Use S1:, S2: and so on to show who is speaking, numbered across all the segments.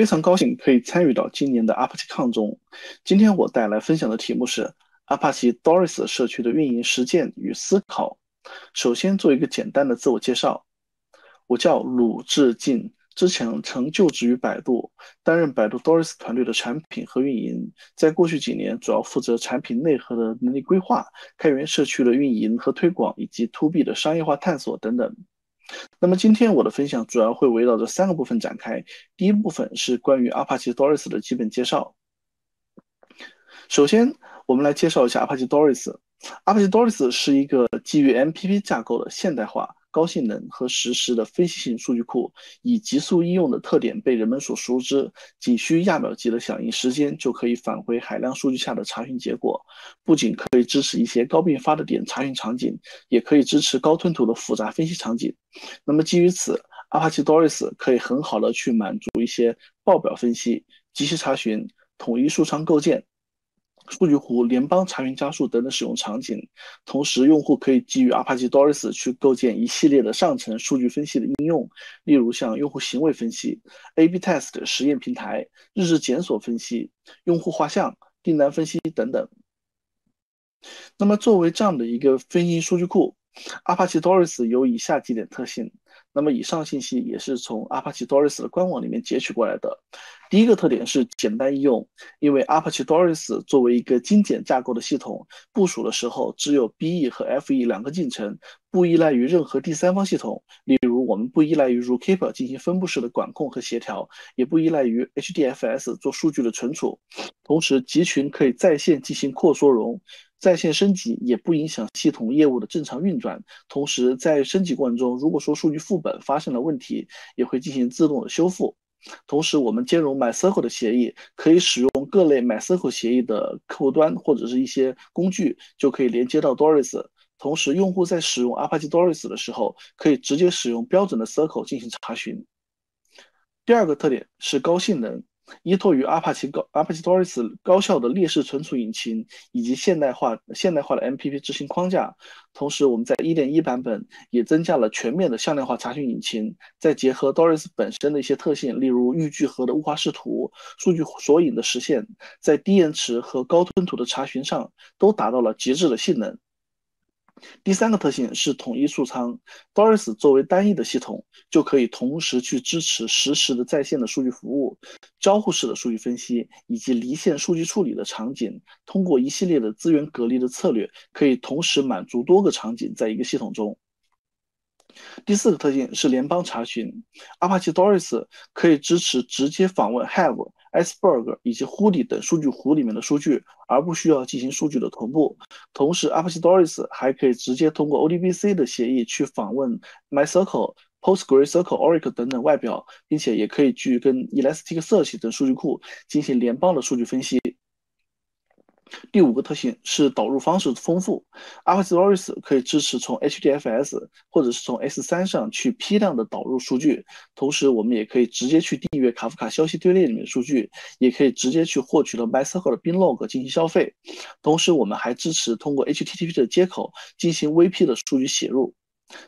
S1: 非常高兴可以参与到今年的 Apache Con 中。今天我带来分享的题目是 Apache Doris 社区的运营实践与思考。首先做一个简单的自我介绍，我叫鲁智进，之前曾就职于百度，担任百度 Doris 团队的产品和运营。在过去几年，主要负责产品内核的能力规划、开源社区的运营和推广，以及 To B 的商业化探索等等。那么今天我的分享主要会围绕着三个部分展开。第一部分是关于 Apache Doris 的基本介绍。首先，我们来介绍一下 Apache Doris。Apache Doris 是一个基于 MPP 架构的现代化。高性能和实时的分析型数据库，以极速应用的特点被人们所熟知。仅需亚秒级的响应时间，就可以返回海量数据下的查询结果。不仅可以支持一些高并发的点查询场景，也可以支持高吞吐的复杂分析场景。那么基于此，Apache Doris 可以很好的去满足一些报表分析、即时查询、统一数仓构建。数据湖、联邦查询加速等等使用场景，同时用户可以基于 Apache Doris 去构建一系列的上层数据分析的应用，例如像用户行为分析、A/B test 实验平台、日志检索分析、用户画像、订单分析等等。那么作为这样的一个分析数据库，Apache Doris 有以下几点特性。那么以上信息也是从 Apache Doris 的官网里面截取过来的。第一个特点是简单易用，因为 Apache Doris 作为一个精简架构的系统，部署的时候只有 BE 和 FE 两个进程，不依赖于任何第三方系统。例如，我们不依赖于 Zookeeper 进行分布式的管控和协调，也不依赖于 HDFS 做数据的存储。同时，集群可以在线进行扩缩容。在线升级也不影响系统业务的正常运转。同时，在升级过程中，如果说数据副本发生了问题，也会进行自动的修复。同时，我们兼容 MySQL 的协议，可以使用各类 MySQL 协议的客户端或者是一些工具，就可以连接到 Doris。同时，用户在使用 Apache Doris 的时候，可以直接使用标准的 SQL 进行查询。第二个特点是高性能。依托于 apas 高 Apache Doris 高效的列式存储引擎以及现代化现代化的 MPP 执行框架，同时我们在1.1版本也增加了全面的向量化查询引擎，再结合 Doris 本身的一些特性，例如预聚合的物化视图、数据索引的实现，在低延迟和高吞吐的查询上都达到了极致的性能。第三个特性是统一数仓，Doris 作为单一的系统，就可以同时去支持实时的在线的数据服务、交互式的数据分析以及离线数据处理的场景。通过一系列的资源隔离的策略，可以同时满足多个场景在一个系统中。第四个特性是联邦查询，Apache Doris 可以支持直接访问 Have。Iceberg 以及 Hudi 等数据湖里面的数据，而不需要进行数据的同步。同时，Apache Doris 还可以直接通过 ODBC 的协议去访问 MySQL、PostgreSQL、Oracle 等等外表，并且也可以去跟 Elasticsearch 等数据库进行联邦的数据分析。第五个特性是导入方式丰富，Apache Doris 可以支持从 HDFS 或者是从 S3 上去批量的导入数据，同时我们也可以直接去订阅卡夫卡消息队列里面的数据，也可以直接去获取到 MySQL 的 bin log 进行消费，同时我们还支持通过 HTTP 的接口进行 VP 的数据写入。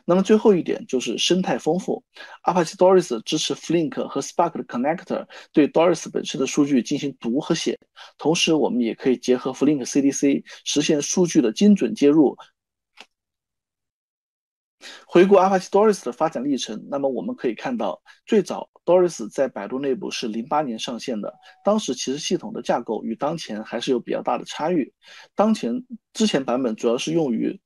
S1: 那么最后一点就是生态丰富，Apache Doris 支持 Flink 和 Spark 的 connector 对 Doris 本身的数据进行读和写，同时我们也可以结合 Flink CDC 实现数据的精准接入。回顾 Apache Doris 的发展历程，那么我们可以看到，最早 Doris 在百度内部是零八年上线的，当时其实系统的架构与当前还是有比较大的差异。当前之前版本主要是用于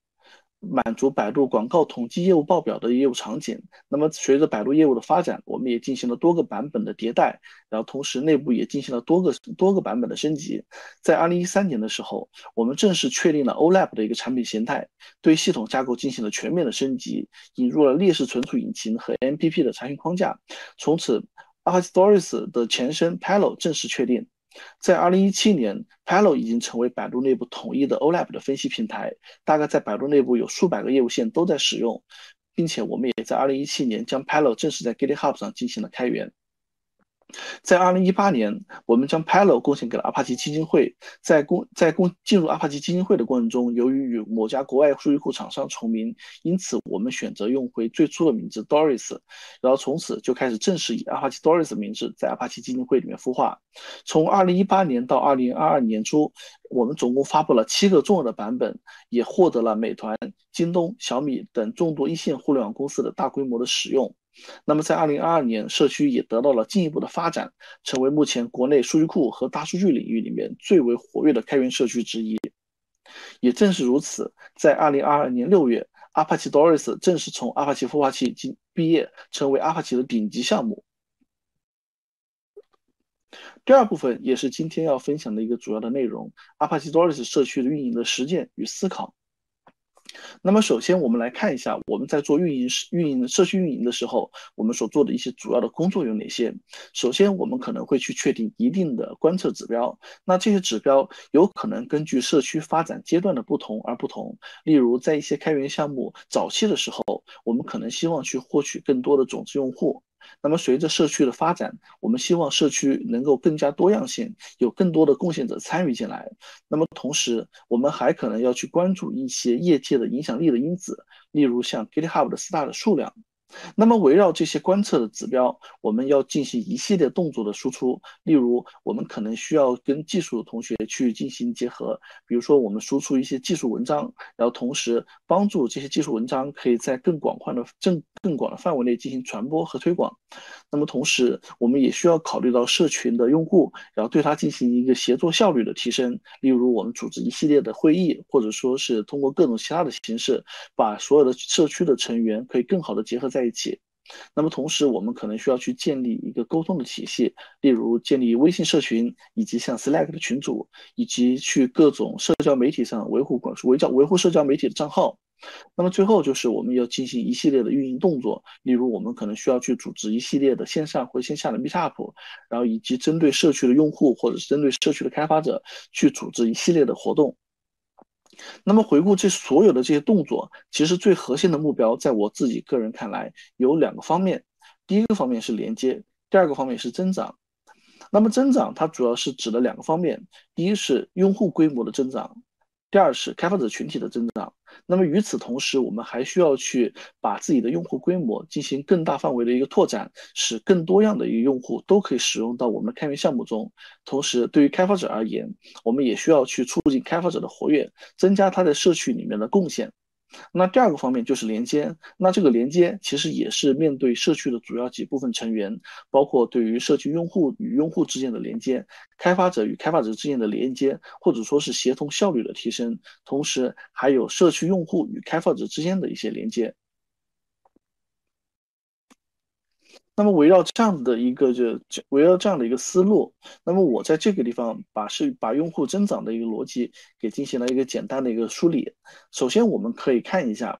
S1: 满足百度广告统计业务报表的业务场景。那么，随着百度业务的发展，我们也进行了多个版本的迭代，然后同时内部也进行了多个多个版本的升级。在二零一三年的时候，我们正式确定了 OLAP 的一个产品形态，对系统架构进行了全面的升级，引入了列式存储引擎和 MPP 的查询框架。从此 Archstoris 的前身 Palo 正式确定。在二零一七年，Palo 已经成为百度内部统一的 OLAP 的分析平台，大概在百度内部有数百个业务线都在使用，并且我们也在二零一七年将 Palo 正式在 GitHub 上进行了开源。在二零一八年，我们将 Palo 贡献给了阿帕奇基金会。在公在公进入阿帕奇基金会的过程中，由于与某家国外数据库厂商重名，因此我们选择用回最初的名字 Doris，然后从此就开始正式以阿帕奇 Doris 名字在阿帕奇基金会里面孵化。从二零一八年到二零二二年初，我们总共发布了七个重要的版本，也获得了美团、京东、小米等众多一线互联网公司的大规模的使用。那么，在二零二二年，社区也得到了进一步的发展，成为目前国内数据库和大数据领域里面最为活跃的开源社区之一。也正是如此，在二零二二年六月，Apache Doris 正式从 Apache 孵化器进毕业，成为 Apache 的顶级项目。第二部分也是今天要分享的一个主要的内容：Apache Doris 社区的运营的实践与思考。那么，首先我们来看一下我们在做运营、运营社区运营的时候，我们所做的一些主要的工作有哪些？首先，我们可能会去确定一定的观测指标。那这些指标有可能根据社区发展阶段的不同而不同。例如，在一些开源项目早期的时候，我们可能希望去获取更多的种子用户。那么，随着社区的发展，我们希望社区能够更加多样性，有更多的贡献者参与进来。那么，同时我们还可能要去关注一些业界的影响力的因子，例如像 GitHub 的 star 的数量。那么，围绕这些观测的指标，我们要进行一系列动作的输出。例如，我们可能需要跟技术的同学去进行结合，比如说，我们输出一些技术文章，然后同时帮助这些技术文章可以在更广泛的、更更广的范围内进行传播和推广。那么，同时我们也需要考虑到社群的用户，然后对它进行一个协作效率的提升。例如，我们组织一系列的会议，或者说是通过各种其他的形式，把所有的社区的成员可以更好的结合在在一起。那么，同时我们可能需要去建立一个沟通的体系，例如建立微信社群，以及像 Slack 的群组，以及去各种社交媒体上维护管维教维护社交媒体的账号。那么最后就是我们要进行一系列的运营动作，例如我们可能需要去组织一系列的线上或线下的 Meetup，然后以及针对社区的用户或者是针对社区的开发者去组织一系列的活动。那么回顾这所有的这些动作，其实最核心的目标，在我自己个人看来有两个方面，第一个方面是连接，第二个方面是增长。那么增长它主要是指的两个方面，第一是用户规模的增长。第二是开发者群体的增长。那么与此同时，我们还需要去把自己的用户规模进行更大范围的一个拓展，使更多样的一个用户都可以使用到我们的开源项目中。同时，对于开发者而言，我们也需要去促进开发者的活跃，增加他在社区里面的贡献。那第二个方面就是连接，那这个连接其实也是面对社区的主要几部分成员，包括对于社区用户与用户之间的连接，开发者与开发者之间的连接，或者说是协同效率的提升，同时还有社区用户与开发者之间的一些连接。那么围绕这样的一个就围绕这样的一个思路，那么我在这个地方把是把用户增长的一个逻辑给进行了一个简单的一个梳理。首先，我们可以看一下。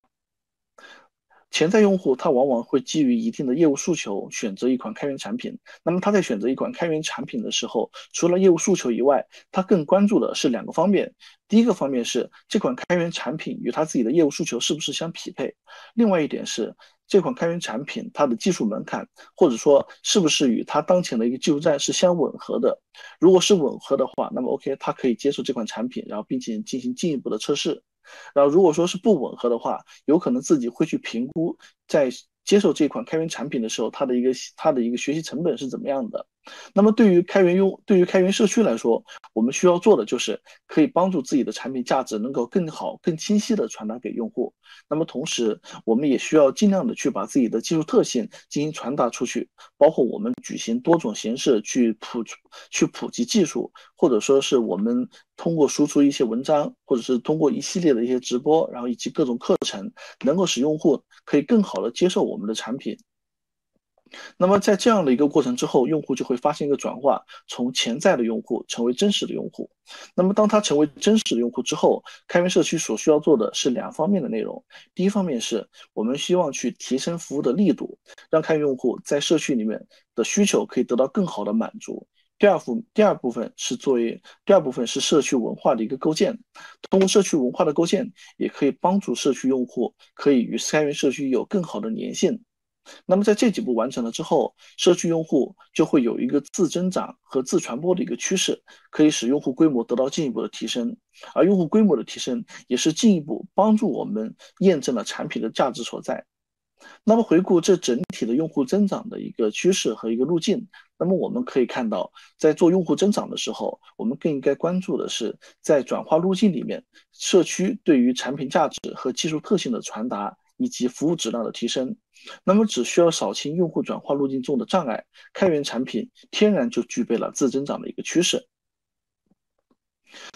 S1: 潜在用户他往往会基于一定的业务诉求选择一款开源产品。那么他在选择一款开源产品的时候，除了业务诉求以外，他更关注的是两个方面。第一个方面是这款开源产品与他自己的业务诉求是不是相匹配；另外一点是这款开源产品它的技术门槛或者说是不是与它当前的一个技术栈是相吻合的。如果是吻合的话，那么 OK，它可以接受这款产品，然后并且进行进一步的测试。然后，如果说是不吻合的话，有可能自己会去评估，在接受这款开源产品的时候，它的一个它的一个学习成本是怎么样的。那么对于开源用，对于开源社区来说，我们需要做的就是可以帮助自己的产品价值能够更好、更清晰的传达给用户。那么同时，我们也需要尽量的去把自己的技术特性进行传达出去，包括我们举行多种形式去普去普及技术，或者说是我们通过输出一些文章，或者是通过一系列的一些直播，然后以及各种课程，能够使用户可以更好的接受我们的产品。那么在这样的一个过程之后，用户就会发生一个转化，从潜在的用户成为真实的用户。那么当他成为真实的用户之后，开源社区所需要做的是两方面的内容。第一方面是我们希望去提升服务的力度，让开源用户在社区里面的需求可以得到更好的满足。第二部第二部分是作为第二部分是社区文化的一个构建，通过社区文化的构建，也可以帮助社区用户可以与开源社区有更好的粘性。那么在这几步完成了之后，社区用户就会有一个自增长和自传播的一个趋势，可以使用户规模得到进一步的提升。而用户规模的提升，也是进一步帮助我们验证了产品的价值所在。那么回顾这整体的用户增长的一个趋势和一个路径，那么我们可以看到，在做用户增长的时候，我们更应该关注的是在转化路径里面，社区对于产品价值和技术特性的传达以及服务质量的提升。那么只需要扫清用户转化路径中的障碍，开源产品天然就具备了自增长的一个趋势。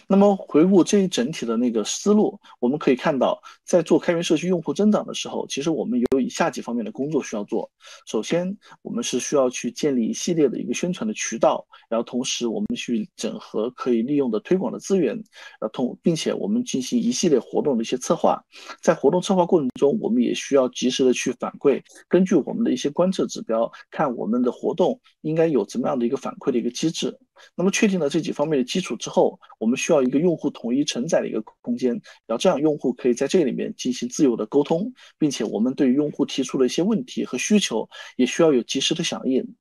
S1: 那么回顾这一整体的那个思路，我们可以看到，在做开源社区用户增长的时候，其实我们有以下几方面的工作需要做。首先，我们是需要去建立一系列的一个宣传的渠道，然后同时我们去整合可以利用的推广的资源，然后同并且我们进行一系列活动的一些策划。在活动策划过程中，我们也需要及时的去反馈，根据我们的一些观测指标，看我们的活动应该有怎么样的一个反馈的一个机制。那么确定了这几方面的基础之后，我们需要一个用户统一承载的一个空间，然后这样用户可以在这里面进行自由的沟通，并且我们对于用户提出的一些问题和需求，也需要有及时的响应。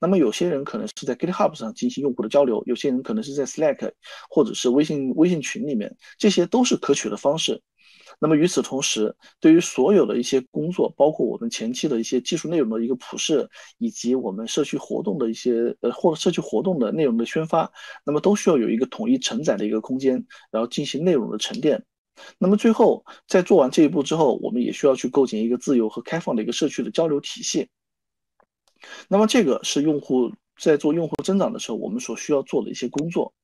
S1: 那么有些人可能是在 GitHub 上进行用户的交流，有些人可能是在 Slack 或者是微信微信群里面，这些都是可取的方式。那么与此同时，对于所有的一些工作，包括我们前期的一些技术内容的一个普适，以及我们社区活动的一些呃或者社区活动的内容的宣发，那么都需要有一个统一承载的一个空间，然后进行内容的沉淀。那么最后，在做完这一步之后，我们也需要去构建一个自由和开放的一个社区的交流体系。那么这个是用户在做用户增长的时候，我们所需要做的一些工作。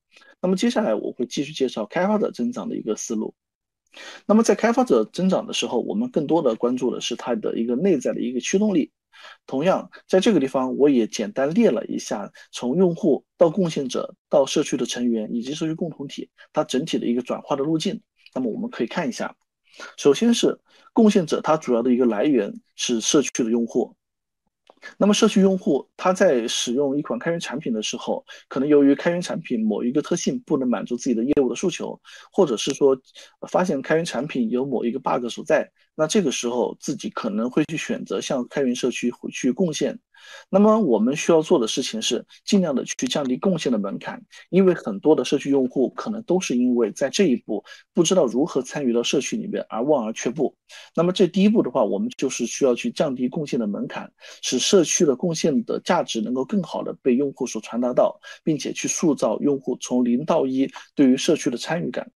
S1: 那么接下来我会继续介绍开发者增长的一个思路。那么在开发者增长的时候，我们更多的关注的是它的一个内在的一个驱动力。同样，在这个地方，我也简单列了一下从用户到贡献者到社区的成员以及社区共同体，它整体的一个转化的路径。那么我们可以看一下，首先是贡献者，它主要的一个来源是社区的用户。那么，社区用户他在使用一款开源产品的时候，可能由于开源产品某一个特性不能满足自己的业务的诉求，或者是说发现开源产品有某一个 bug 所在。那这个时候，自己可能会去选择向开源社区去贡献。那么我们需要做的事情是，尽量的去降低贡献的门槛，因为很多的社区用户可能都是因为在这一步不知道如何参与到社区里面而望而却步。那么这第一步的话，我们就是需要去降低贡献的门槛，使社区的贡献的价值能够更好的被用户所传达到，并且去塑造用户从零到一对于社区的参与感。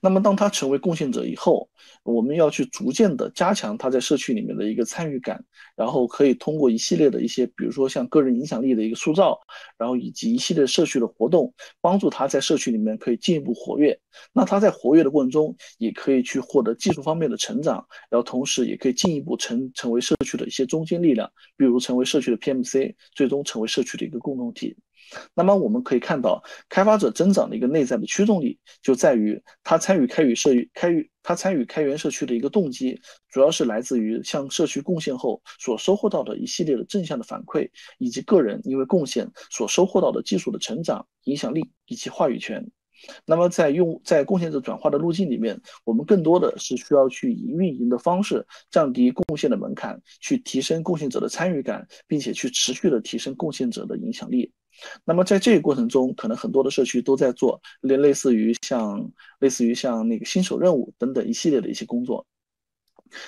S1: 那么，当他成为贡献者以后，我们要去逐渐的加强他在社区里面的一个参与感，然后可以通过一系列的一些，比如说像个人影响力的一个塑造，然后以及一系列社区的活动，帮助他在社区里面可以进一步活跃。那他在活跃的过程中，也可以去获得技术方面的成长，然后同时也可以进一步成成为社区的一些中坚力量，比如成为社区的 PMC，最终成为社区的一个共同体。那么我们可以看到，开发者增长的一个内在的驱动力，就在于他参与开源社开源，他参与开源社区的一个动机，主要是来自于向社区贡献后所收获到的一系列的正向的反馈，以及个人因为贡献所收获到的技术的成长、影响力以及话语权。那么在用在贡献者转化的路径里面，我们更多的是需要去以运营的方式降低贡献的门槛，去提升贡献者的参与感，并且去持续的提升贡献者的影响力。那么在这个过程中，可能很多的社区都在做类类似于像类似于像那个新手任务等等一系列的一些工作。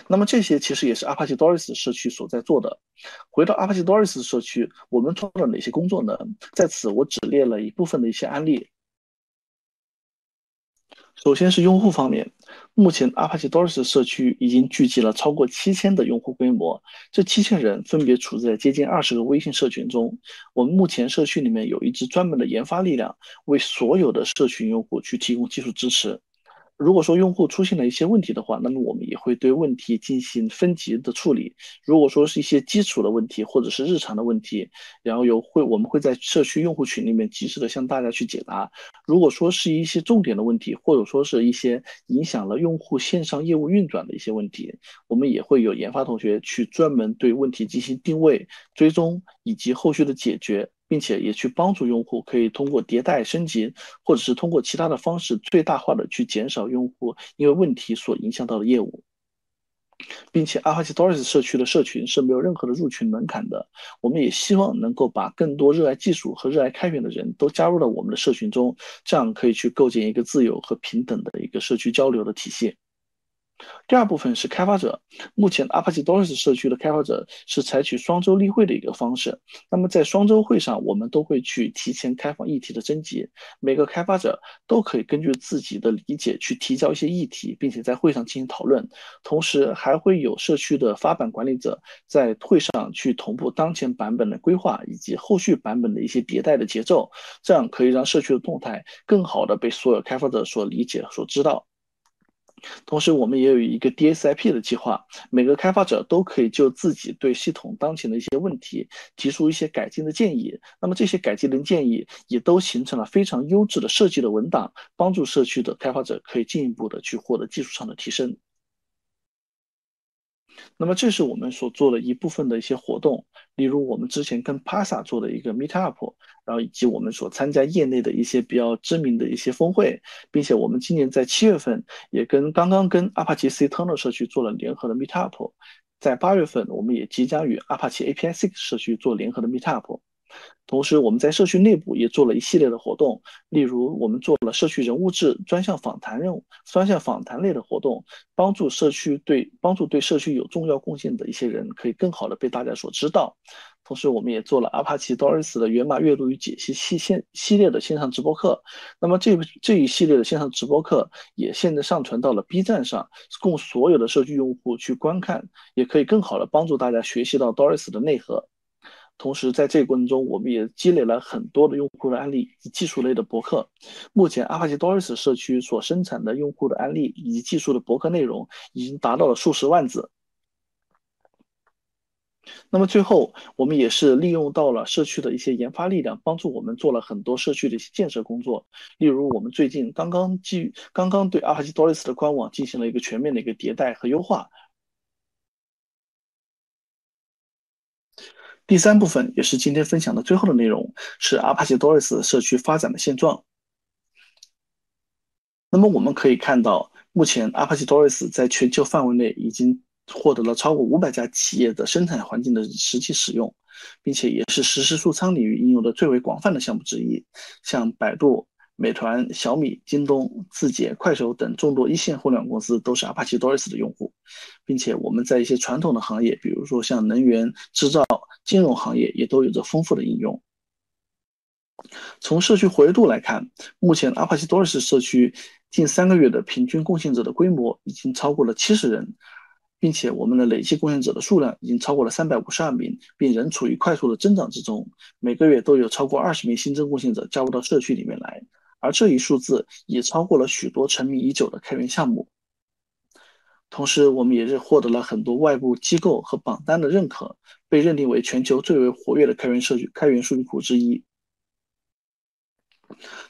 S1: 那么这些其实也是 Apache Doris 社区所在做的。回到 Apache Doris 社区，我们做了哪些工作呢？在此我只列了一部分的一些案例。首先是用户方面，目前 Apache Doris 社区已经聚集了超过七千的用户规模，这七千人分别处在接近二十个微信社群中。我们目前社区里面有一支专门的研发力量，为所有的社群用户去提供技术支持。如果说用户出现了一些问题的话，那么我们也会对问题进行分级的处理。如果说是一些基础的问题或者是日常的问题，然后有会我们会在社区用户群里面及时的向大家去解答。如果说是一些重点的问题，或者说是一些影响了用户线上业务运转的一些问题，我们也会有研发同学去专门对问题进行定位、追踪以及后续的解决。并且也去帮助用户，可以通过迭代升级，或者是通过其他的方式，最大化的去减少用户因为问题所影响到的业务。并且 Apache Doris 社区的社群是没有任何的入群门槛的。我们也希望能够把更多热爱技术和热爱开源的人都加入到我们的社群中，这样可以去构建一个自由和平等的一个社区交流的体系。第二部分是开发者。目前 Apache Doris 社区的开发者是采取双周例会的一个方式。那么在双周会上，我们都会去提前开放议题的征集，每个开发者都可以根据自己的理解去提交一些议题，并且在会上进行讨论。同时，还会有社区的发版管理者在会上去同步当前版本的规划以及后续版本的一些迭代的节奏，这样可以让社区的动态更好的被所有开发者所理解、所知道。同时，我们也有一个 DSIP 的计划，每个开发者都可以就自己对系统当前的一些问题提出一些改进的建议。那么这些改进的建议也都形成了非常优质的设计的文档，帮助社区的开发者可以进一步的去获得技术上的提升。那么这是我们所做的一部分的一些活动，例如我们之前跟 Pasa 做的一个 Meet Up，然后以及我们所参加业内的一些比较知名的一些峰会，并且我们今年在七月份也跟刚刚跟 Apache Cternal 社区做了联合的 Meet Up，在八月份我们也即将与 Apache API Six 社区做联合的 Meet Up。同时，我们在社区内部也做了一系列的活动，例如我们做了社区人物志专项访谈任务、专项访谈类的活动，帮助社区对帮助对社区有重要贡献的一些人可以更好的被大家所知道。同时，我们也做了 Apache Doris 的源码阅读与解析系线系列的线上直播课。那么这这一系列的线上直播课也现在上传到了 B 站上，供所有的社区用户去观看，也可以更好的帮助大家学习到 Doris 的内核。同时，在这个过程中，我们也积累了很多的用户的案例以及技术类的博客。目前，Apache Doris 社区所生产的用户的案例以及技术的博客内容已经达到了数十万字。那么最后，我们也是利用到了社区的一些研发力量，帮助我们做了很多社区的一些建设工作。例如，我们最近刚刚基于刚刚对 Apache Doris 的官网进行了一个全面的一个迭代和优化。第三部分也是今天分享的最后的内容，是 Apache Doris 社区发展的现状。那么我们可以看到，目前 Apache Doris 在全球范围内已经获得了超过五百家企业的生产环境的实际使用，并且也是实时数仓领域应用的最为广泛的项目之一，像百度。美团、小米、京东、字节、快手等众多一线互联网公司都是 Apache Doris 的用户，并且我们在一些传统的行业，比如说像能源、制造、金融行业，也都有着丰富的应用。从社区活跃度来看，目前 Apache Doris 社区近三个月的平均贡献者的规模已经超过了七十人，并且我们的累计贡献者的数量已经超过了三百五十二名，并仍处于快速的增长之中，每个月都有超过二十名新增贡献者加入到社区里面来。而这一数字也超过了许多沉迷已久的开源项目。同时，我们也是获得了很多外部机构和榜单的认可，被认定为全球最为活跃的开源社区、开源数据库之一。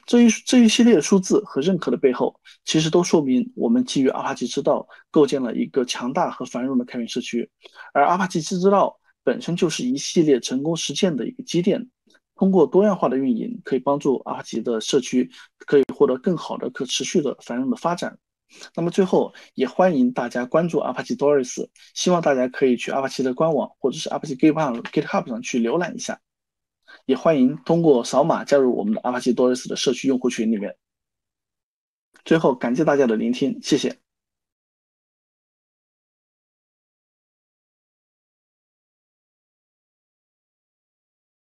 S1: 这一这一系列数字和认可的背后，其实都说明我们基于阿帕奇之道构建了一个强大和繁荣的开源社区，而阿帕奇之道本身就是一系列成功实践的一个积淀。通过多样化的运营，可以帮助阿帕奇的社区可以获得更好的可持续的繁荣的发展。那么最后，也欢迎大家关注阿帕奇 Doris，希望大家可以去阿帕奇的官网或者是阿帕奇 GitHub GitHub 上去浏览一下。也欢迎通过扫码加入我们的阿帕奇 Doris 的社区用户群里面。最后，感谢大家的聆听，谢谢。